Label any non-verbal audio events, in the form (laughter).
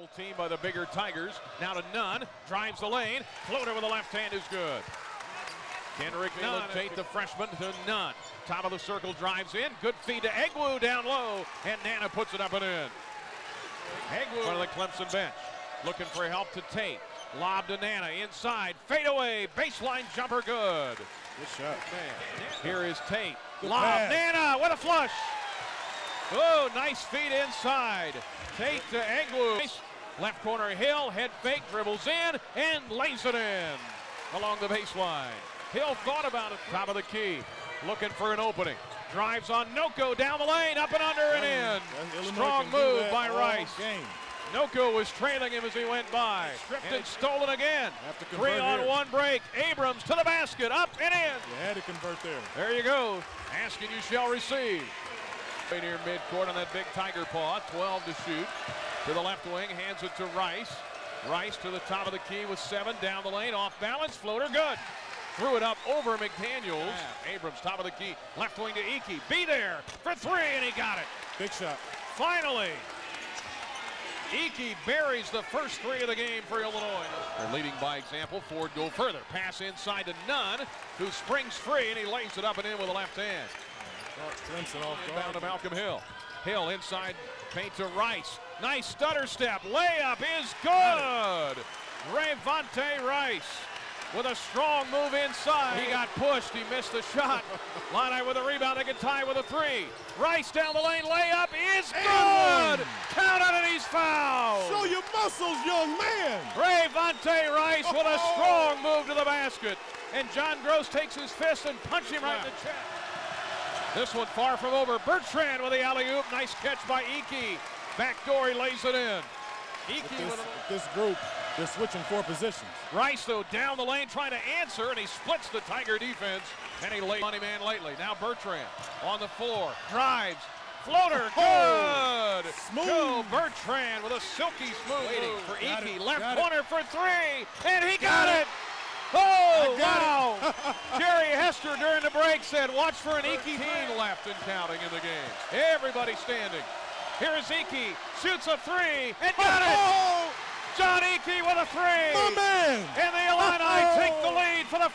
Full team by the bigger Tigers. Now to Nunn. Drives the lane. Floater with the left hand is good. Kendrick Nunn, Tate, the freshman, to Nunn. Top of the circle drives in. Good feed to Egwu down low. And Nnanna puts it up and in. Egwu on the Clemson bench. Looking for help to Tate. Lob to Nnanna inside. Fade away. Baseline jumper good. Good shot. Man. Here is Tate. Good Lob. pass. Nnanna with a flush. Oh, nice feed inside. Tate to Egwu. Left corner Hill, head fake, dribbles in, and lays it in along the baseline. Hill thought about it, top of the key, looking for an opening. Drives on Nnoko down the lane, up and under and in. Illinois Strong move by Rice. Game. Nnoko was trailing him as he went by. Stripped And and stolen again. Three on here. one break. Abrams to the basket, up and in. You had to convert there. There you go. Asking you shall receive. Near midcourt on that big tiger paw. 12 to shoot. To the left wing, hands it to Rice. Rice to the top of the key with seven. Down the lane, off balance, floater good. Threw it up over McDaniels. Abrams, top of the key. Left wing to Ekey. Be there for three, and he got it. Big shot. Finally. Ekey buries the first three of the game for Illinois. They're leading by example. Ford go further. Pass inside to Nunn, who springs free, and he lays it up and in with a left hand. Clemson off Down guard. to Malcolm Hill. Hill inside, paint to Rice. Nice stutter step. Layup is good. Rayvonte Rice with a strong move inside. He got pushed. He missed the shot. (laughs) Line with a rebound. They can tie with a three. Rice down the lane. Layup is good. Count it and he's fouled. Show your muscles, young man. Rayvonte Rice with a oh. strong move to the basket. And John Groce takes his fist and punches him right in the chest. This one far from over. Bertrand with the alley-oop. Nice catch by Ekey. Backdoor, he lays it in. Ekey With this, with this group, they're switching four positions. Rice, though, down the lane trying to answer, and he splits the Tiger defense, and he lays money man lately. Now Bertrand on the floor. Drives. Floater, Oh, good. smooth. Bertrand with a silky smooth Waiting for Got Ekey. it, Left got it. corner for three, and he got, Got it. it. Oh, got wow. (laughs) Hester during the break said, watch for an Ekey Dean left and counting in the game. Everybody standing. Here is Ekey, shoots a three, and oh, got it. Oh, Jon Ekey with a three. And the Illini oh. take the lead for the first